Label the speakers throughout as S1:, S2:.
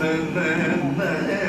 S1: Yeah.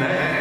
S1: Oh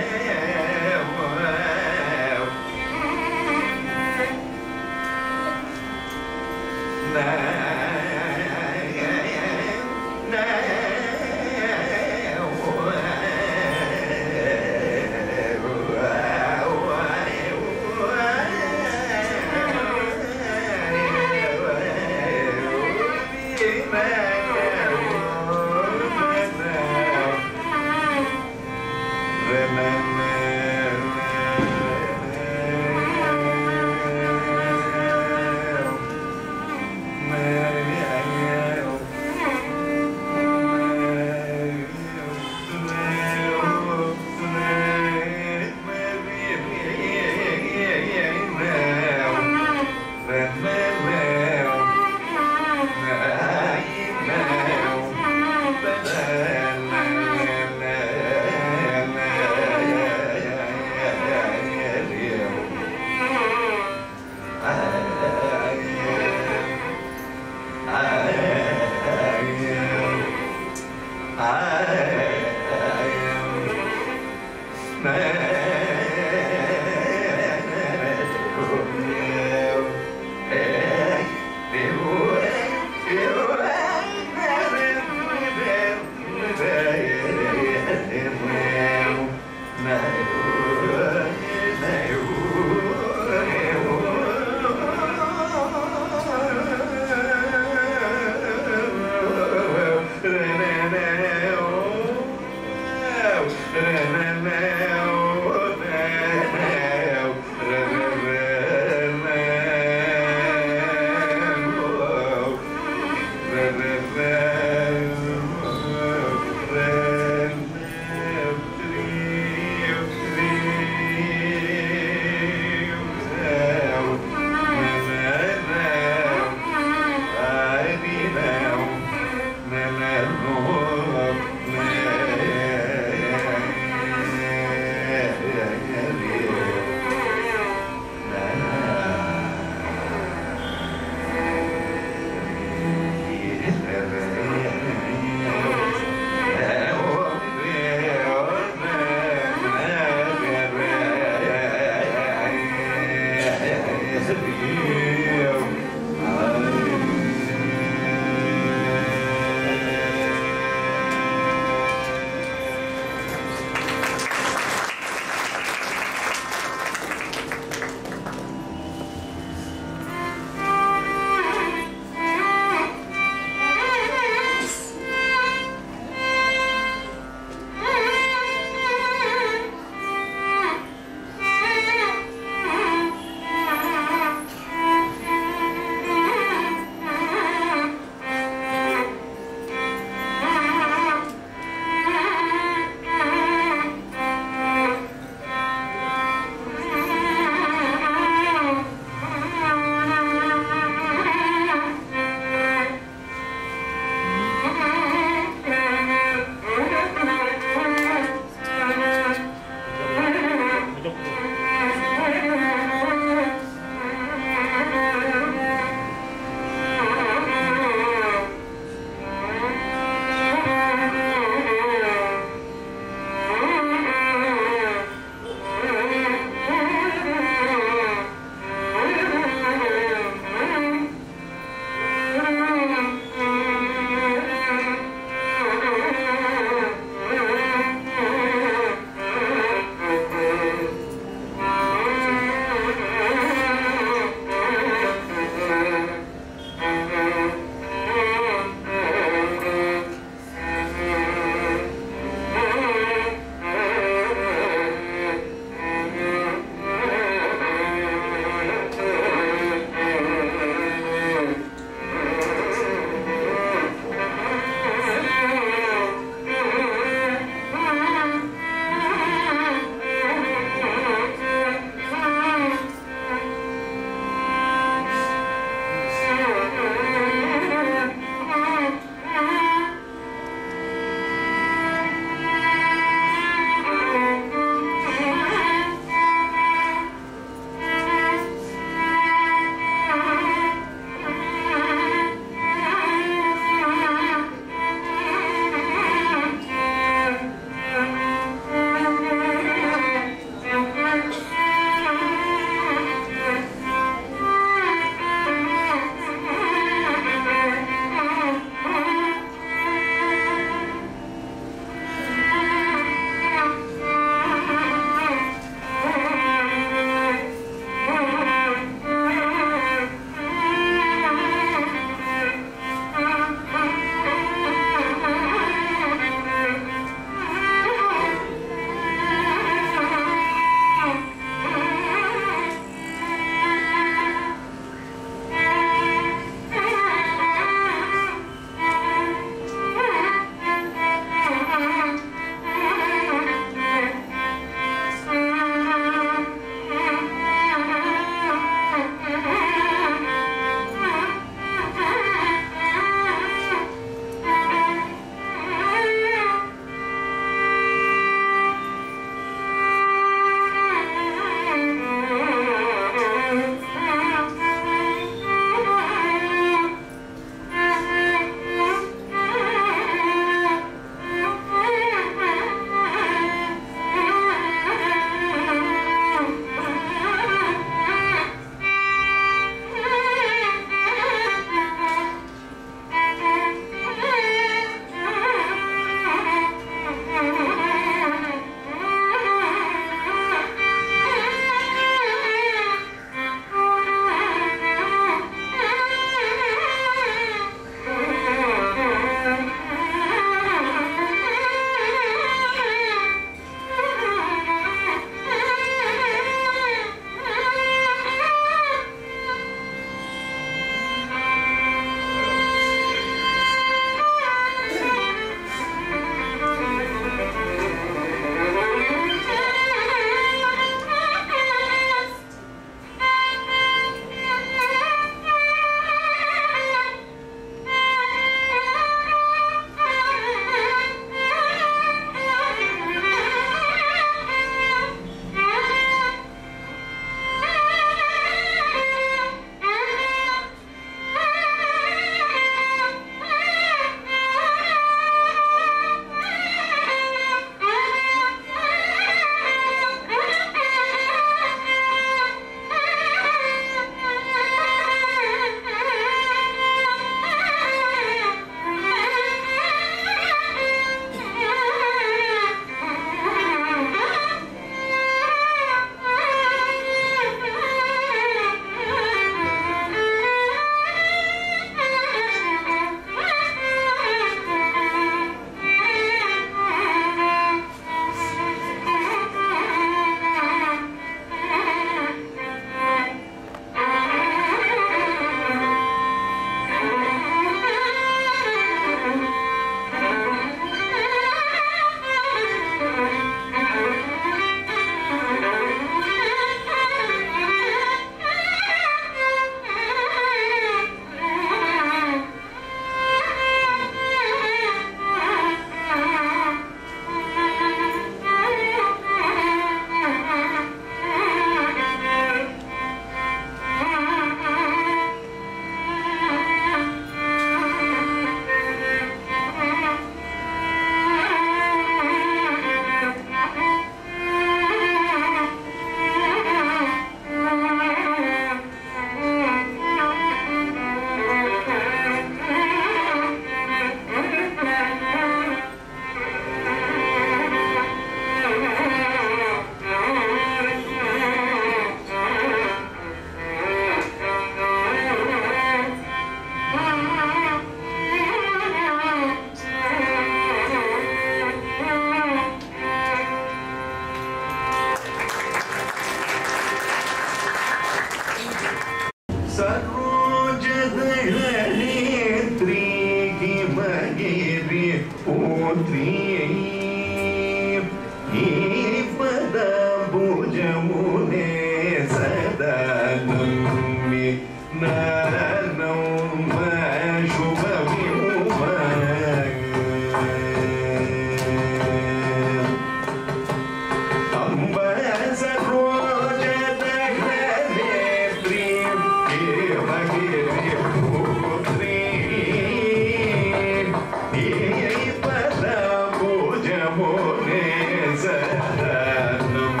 S1: güzel annem